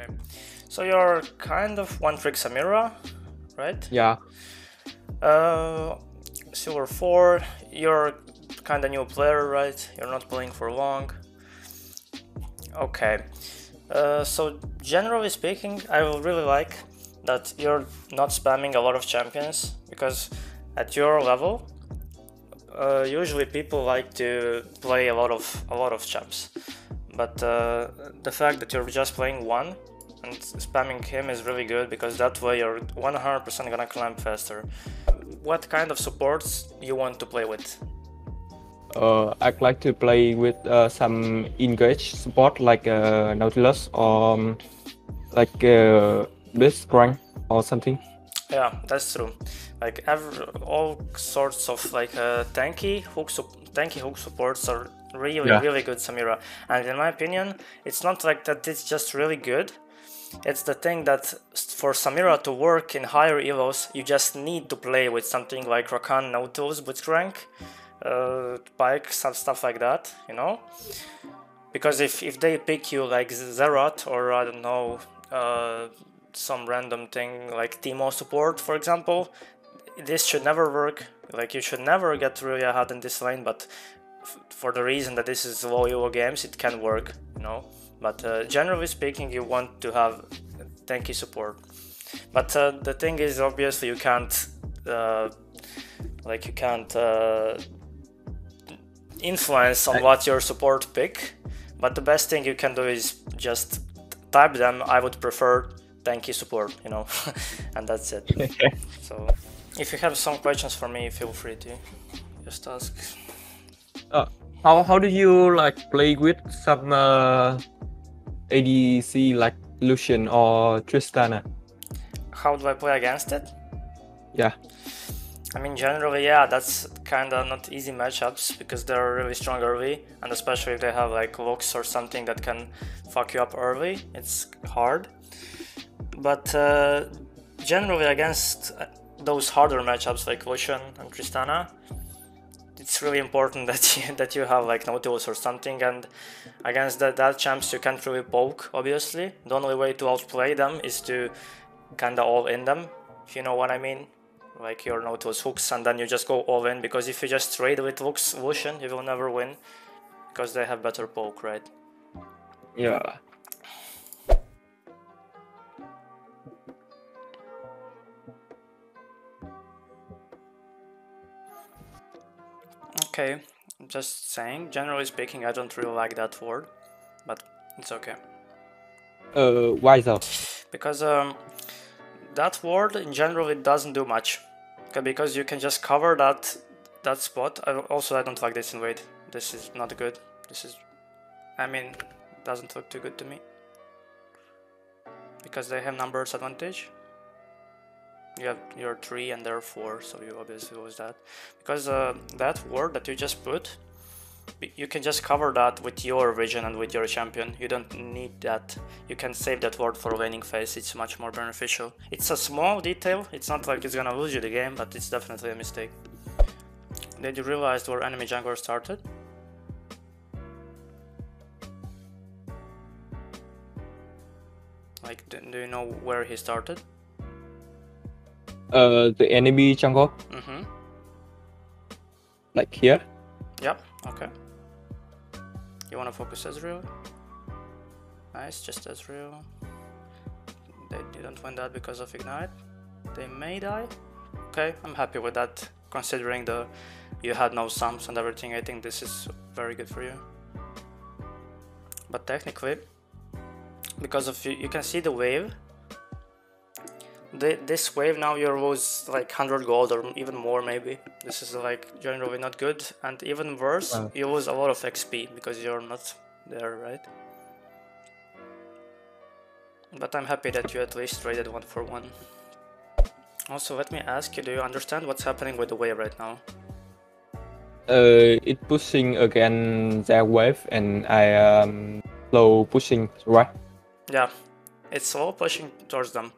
Okay. So you're kind of one trick Samira, right? Yeah. Uh, Silver 4, you're kind of new player, right? You're not playing for long. Okay. Uh, so generally speaking, I will really like that you're not spamming a lot of champions because at your level, uh, usually people like to play a lot of a lot of champs. But uh, the fact that you're just playing one and spamming him is really good because that way you're 100% gonna climb faster. What kind of supports you want to play with? Uh, I'd like to play with uh, some engage support like uh, Nautilus or um, like uh, Blitzcrank or something. Yeah, that's true. Like every, all sorts of like uh, tanky hook tanky hook supports are really yeah. really good Samira. And in my opinion, it's not like that. It's just really good. It's the thing that for Samira to work in higher elos, you just need to play with something like Rakan, Nautilus, Blitzcrank uh, Pykes and stuff like that, you know? Because if, if they pick you like Xerath or I don't know, uh, some random thing like Teemo support, for example, this should never work. Like you should never get really ahead in this lane, but for the reason that this is low elo games, it can work, you know? But uh, generally speaking, you want to have tanky support. But uh, the thing is, obviously, you can't, uh, like, you can't uh, influence on what your support pick, but the best thing you can do is just type them. I would prefer tanky support, you know, and that's it. so, if you have some questions for me, feel free to just ask. Uh, how how do you like play with some uh, ADC like Lucian or Tristana? How do I play against it? Yeah. I mean, generally, yeah, that's kind of not easy matchups because they're really strong early, and especially if they have like Lux or something that can fuck you up early, it's hard. But uh, generally, against uh, those harder matchups like Lucian and Tristana, it's really important that you, that you have like Nautilus or something, and against that, that champs you can't really poke, obviously. The only way to outplay them is to kinda all in them, if you know what I mean like your Nautilus hooks and then you just go all in because if you just trade with hooks Lucian you will never win because they have better poke, right? Yeah. Okay, just saying, generally speaking I don't really like that word, but it's okay. Uh, why though? Because um, that word in general it doesn't do much because you can just cover that that spot. I, also, I don't like this in weight. This is not good. This is, I mean, doesn't look too good to me. Because they have numbers advantage. You have your 3 and they're 4, so you obviously lose that. Because uh, that ward that you just put, you can just cover that with your vision and with your champion. You don't need that. You can save that ward for laning phase. It's much more beneficial. It's a small detail. It's not like it's gonna lose you the game, but it's definitely a mistake. Did you realize where enemy jungler started? Like, do you know where he started? Uh, the enemy jungle. Mm-hmm. Like here. Yep. Okay. You wanna focus Ezreal? Nice, just Ezreal. They didn't win that because of Ignite. They may die. Okay, I'm happy with that. Considering the you had no sums and everything, I think this is very good for you. But technically, because of you, you can see the wave. The, this wave now you're lose like 100 gold or even more maybe. This is like generally not good and even worse, wow. you lose a lot of XP because you're not there, right? But I'm happy that you at least traded one for one. Also, let me ask you, do you understand what's happening with the wave right now? Uh, it pushing again their wave and I am slow pushing, right? Yeah, it's slow pushing towards them.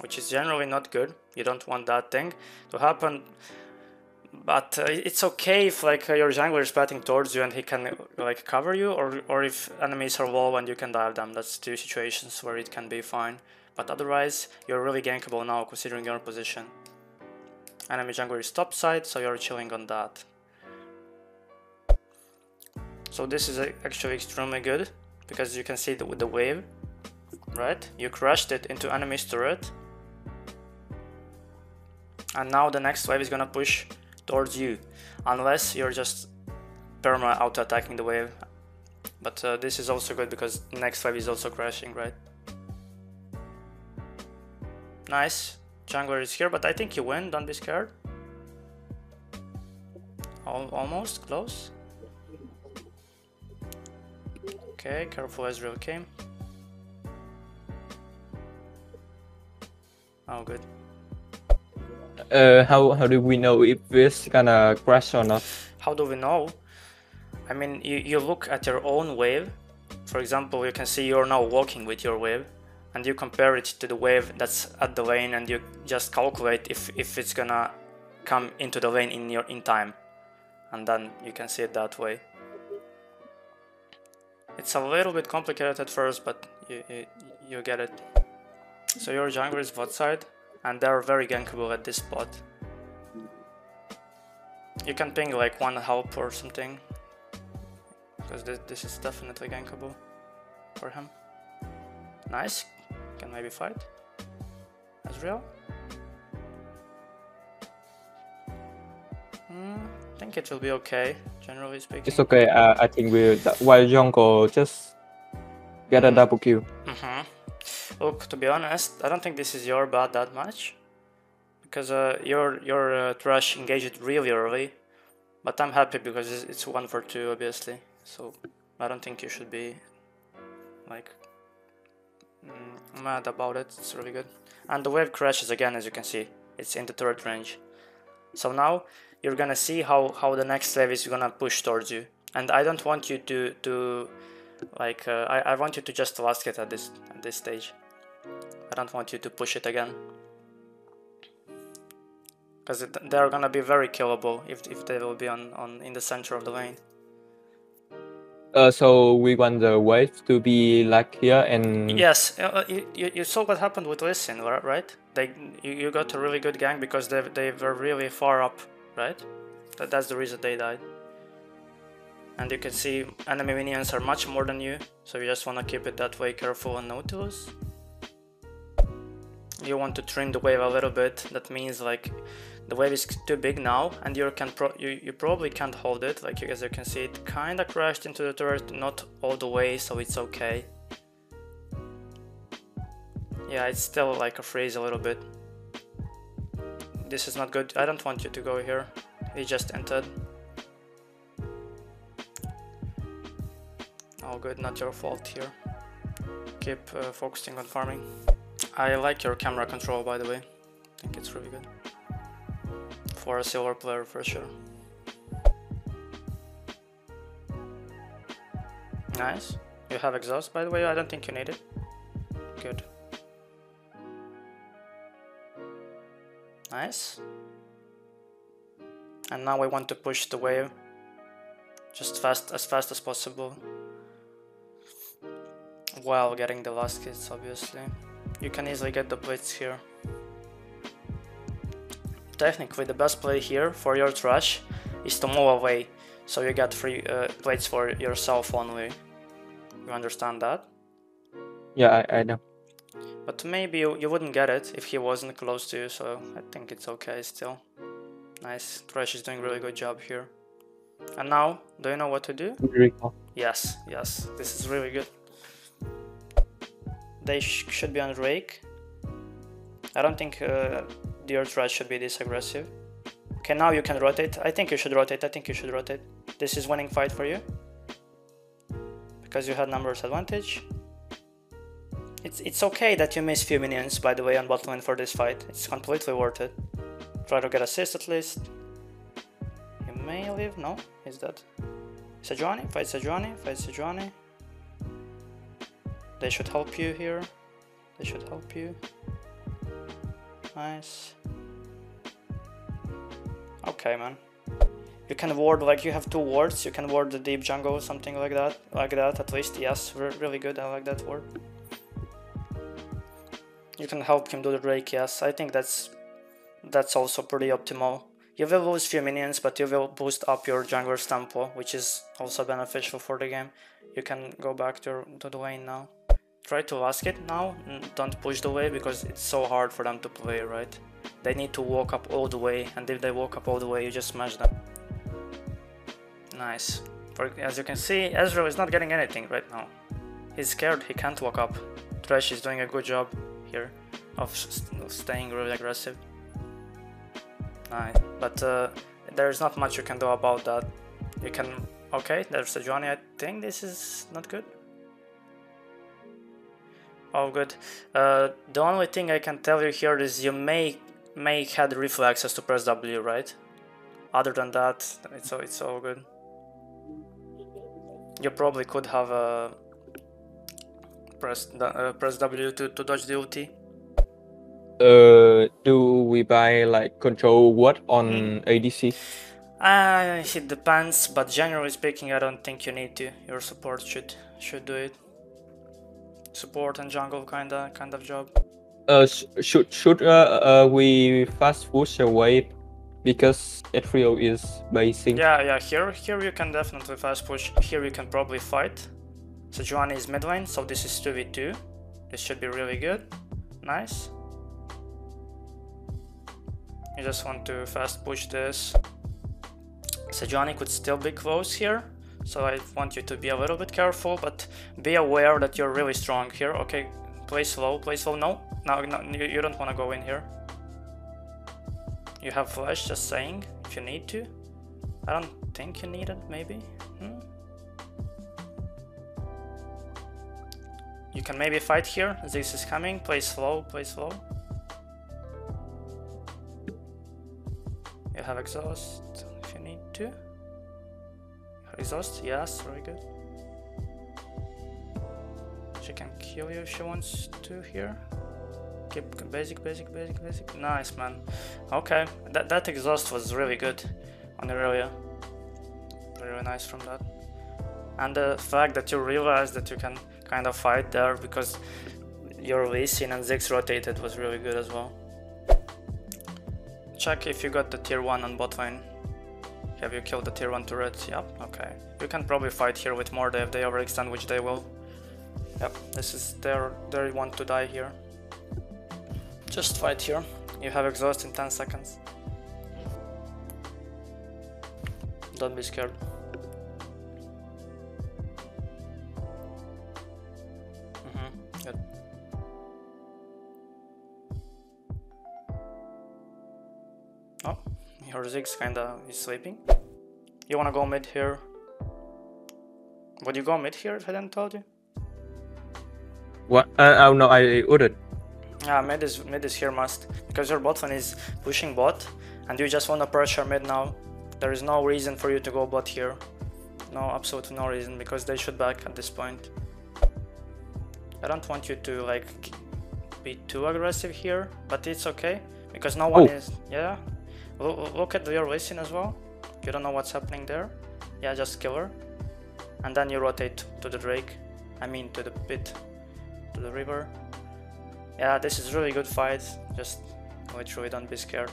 Which is generally not good. You don't want that thing to happen. but uh, it's okay if like your jungler is batting towards you and he can like cover you, or or if enemies are low and you can dive them. That's two situations where it can be fine. But otherwise, you're really gankable now considering your position. Enemy jungler is top side, so you're chilling on that. So this is actually extremely good because you can see with the wave, right? You crushed it into enemy's turret. And now the next wave is gonna push towards you, unless you're just perma auto attacking the wave. But uh, this is also good because next wave is also crashing, right? Nice. Jungler is here, but I think you win, don't be scared. almost, close. Okay, careful Ezreal came. Oh, good. Uh, how how do we know if this gonna crash or not? How do we know? I mean, you, you look at your own wave. For example, you can see you're now walking with your wave and you compare it to the wave that's at the lane and you just calculate if, if it's gonna come into the lane in your in time and then you can see it that way. It's a little bit complicated at first, but you, you, you get it. So your jungler is bot side, and they're very gankable at this spot. You can ping like one help or something, because this, this is definitely gankable for him. Nice, can maybe fight. Ezreal. Hmm. I think it will be okay, generally speaking. It's okay. Uh, I think we while jungle just get a mm-hmm. double kill. Mm -hmm. Look, to be honest, I don't think this is your bad that much, because uh, your your uh, Thresh engaged really early, but I'm happy because it's one for two, obviously. So I don't think you should be like mm, mad about it. It's really good, and the wave crashes again, as you can see. It's in the turret range. So now you're gonna see how, how the next wave is gonna push towards you. And I don't want you to, to like, uh, I, I want you to just last it at this, at this stage. I don't want you to push it again. Because they're gonna be very killable if, if they will be on, on in the center of the lane. Uh, so we want the wave to be like here and yes uh, uh you, you saw what happened with Lee right they you, you got a really good gank because they, they were really far up right? That, that's the reason they died. And you can see enemy minions are much more than you, so you just want to keep it that way careful on Nautilus. You want to trim the wave a little bit, that means like the wave is too big now and you can pro you, you probably can't hold it, like you, as you can see it kinda crashed into the turret, not all the way, so it's okay. Yeah, it's still like a freeze a little bit. This is not good. I don't want you to go here. He just entered. All good, not your fault here. Keep uh, focusing on farming. I like your camera control by the way. I think it's really good. For a silver player for sure. Nice. You have exhaust by the way, I don't think you need it. Good. Nice. And now we want to push the wave just fast as fast as possible while getting the last hits obviously. You can easily get the blitz here. Technically the best play here for your Thresh is to move away so you get free uh, plates for yourself only. You understand that? Yeah, I, I know. But maybe you, you wouldn't get it if he wasn't close to you, so I think it's okay still. Nice, Thresh is doing really good job here. And now, do you know what to do? Recall. Yes, yes, this is really good. They sh should be on rake. I don't think uh, the Thresh should be this aggressive. Okay, now you can rotate. I think you should rotate, I think you should rotate. This is winning fight for you. Because you had numbers advantage. It's, it's okay that you miss few minions, by the way, on bot lane for this fight. It's completely worth it. Try to get assist at least. You may live? No? He's dead. Sejuani? Fight Sejuani? Fight Sejuani. They should help you here. They should help you. Nice. Okay, man. You can ward, like, you have two wards. You can ward the deep jungle, something like that. Like that, at least. Yes, re really good. I like that ward. You can help him do the Drake, yes. I think that's that's also pretty optimal. You will lose few minions, but you will boost up your jungler's tempo, which is also beneficial for the game. You can go back to, to the lane now. Try to ask it now, don't push the way because it's so hard for them to play, right? They need to walk up all the way, and if they walk up all the way, you just smash them. Nice. For, as you can see, Ezreal is not getting anything right now. He's scared, he can't walk up. Thresh is doing a good job here of staying really aggressive. Nice, but uh, there's not much you can do about that. You can... Okay, there's a Johnny, I think this is not good. Oh, good. Uh, the only thing I can tell you here is you may may had reflexes to press W, right? Other than that, it's all, it's all good. You probably could have uh, pressed uh, press W to, to dodge the ulti. Uh, do we buy like control ward on mm. ADC? Uh, it depends, but generally speaking, I don't think you need to. Your support should should do it. Support and jungle kinda kind of job. Uh, should should uh, uh we fast push away because Ezreal is basing? Yeah, yeah. Here, here you can definitely fast push. Here you can probably fight. Sejuani is mid lane, so this is 2v2. This should be really good. Nice. You just want to fast push this. Sejuani could still be close here, so I want you to be a little bit careful, but be aware that you're really strong here. Okay, play slow, play slow. No, no, no you, you don't want to go in here. You have flash, just saying, if you need to. I don't think you need it, maybe. Hmm? You can maybe fight here, this is coming, play slow, play slow. You have exhaust if you need to. Exhaust, yes, very good. She can kill you if she wants to here. Keep basic, basic, basic, basic. Nice, man. Okay, that, that exhaust was really good on Irelia. Very nice from that. And the fact that you realize that you can kind of fight there because your Lee Sin and Ziggs rotated was really good as well. Check if you got the tier 1 on bot lane. Have you killed the tier 1 turret? Yep, okay. You can probably fight here with Morde if they overextend, which they will. Yep, this is their, they want to die here. Just fight here. You have exhaust in 10 seconds. Don't be scared. Ziggs kinda is sleeping. You wanna go mid here? Would you go mid here if I didn't told you? What? Uh, oh no, I wouldn't. Yeah, mid is mid is here must because your bot lane is pushing bot, and you just wanna pressure mid now. There is no reason for you to go bot here. No, absolutely no reason because they should back at this point. I don't want you to like be too aggressive here, but it's okay because no one oh. is. Yeah, Look at your Sin as well. You don't know what's happening there. Yeah, just kill her. And then you rotate to the Drake. I mean to the pit. To the river. Yeah, this is really good fight. Just literally don't be scared.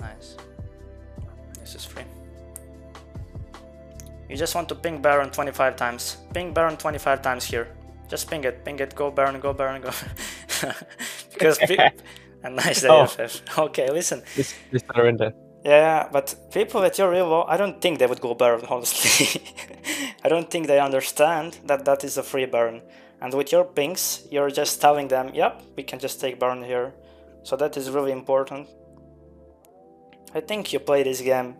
Nice. This is free. You just want to ping Baron 25 times. Ping Baron 25 times here. Just ping it, ping it, go Baron, go Baron, go. because a nice day, oh. Okay, listen. This, this surrender. Yeah, but people at your real low, I don't think they would go Baron, honestly. I don't think they understand that that is a free Baron. And with your pings, you're just telling them, yep, we can just take Baron here. So that is really important. I think you play this game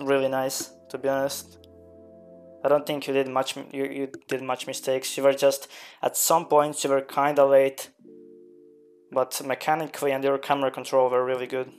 really nice, to be honest. I don't think you did much. You, you did much mistakes. You were just at some points you were kind of late but mechanically and your camera control were really good.